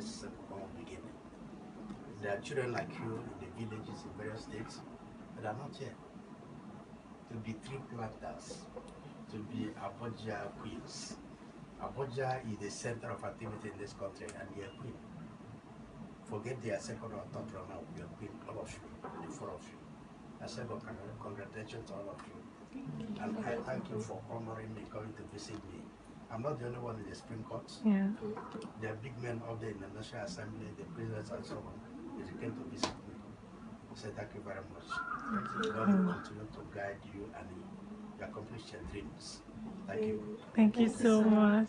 this is a small beginning. There are children like you in the villages in various states that are not here. To be tree planters, to be Abuja queens. Abuja is the center of activity in this country and you're a queen. Forget their second or third runner, you're a queen, all of you, the four of you. I said, well, congratulations to all of you. And I thank you for honoring me, coming to visit me. I'm not the only one in the Supreme Court. Yeah. There are big men up there in the National Assembly, the presidents and so on. They came to visit me. I said, thank you very much. Mm-hmm. God will continue to guide you and you accomplish your dreams. Thank you. Thank you so much.